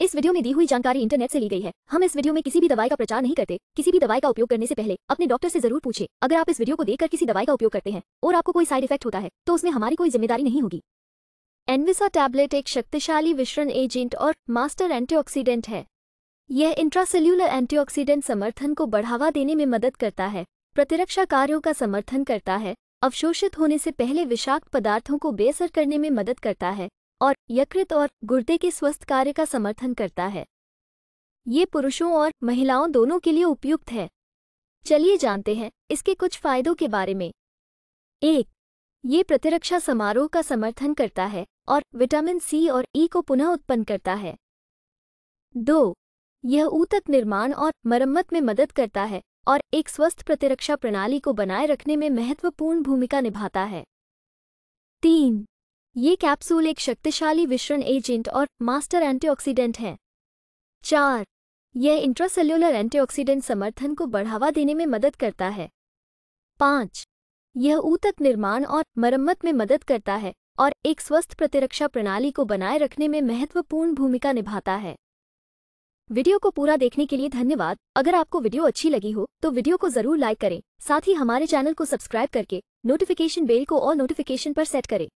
इस वीडियो में दी हुई जानकारी इंटरनेट से ली गई है। हम इस वीडियो में किसी भी दवाई का प्रचार नहीं करते। किसी भी दवाई का उपयोग करने से पहले अपने डॉक्टर से ज़रूर पूछे। अगर आप इस वीडियो को देखकर किसी दवाई का उपयोग करते हैं और आपको कोई साइड इफ़ेक्ट होता है तो उसमें हमारी कोई ज़िम्मेदारी नहीं होगी। एनविसा टैबलेट एक शक्तिशाली विश्रण एजेंट और मास्टर एंटीऑक्सीडेंट है। यह इंट्रासेल्यूलर एंटीऑक्सीडेंट समर्थन को बढ़ावा देने में मदद करता है, प्रतिरक्षा कार्यों का समर्थन करता है, अवशोषित होने से पहले विषाक्त पदार्थों को बेअसर करने में मदद करता है। और यकृत और गुर्दे के स्वस्थ कार्य का समर्थन करता है। ये पुरुषों और महिलाओं दोनों के लिए उपयुक्त है। चलिए जानते हैं इसके कुछ फायदों के बारे में। एक, ये प्रतिरक्षा समारोह का समर्थन करता है और विटामिन सी और ई e को पुनः उत्पन्न करता है। दो, यह ऊतक निर्माण और मरम्मत में मदद करता है और एक स्वस्थ प्रतिरक्षा प्रणाली को बनाए रखने में महत्वपूर्ण भूमिका निभाता है। तीन ये कैप्सूल एक शक्तिशाली विश्रण एजेंट और मास्टर एंटीऑक्सीडेंट है। चार, यह इंट्रासेल्युलर एंटीऑक्सीडेंट समर्थन को बढ़ावा देने में मदद करता है। पाँच, यह ऊतक निर्माण और मरम्मत में मदद करता है और एक स्वस्थ प्रतिरक्षा प्रणाली को बनाए रखने में महत्वपूर्ण भूमिका निभाता है। वीडियो को पूरा देखने के लिए धन्यवाद। अगर आपको वीडियो अच्छी लगी हो तो वीडियो को ज़रूर लाइक करें। साथ ही हमारे चैनल को सब्सक्राइब करके नोटिफिकेशन बेल को और नोटिफिकेशन पर सेट करें।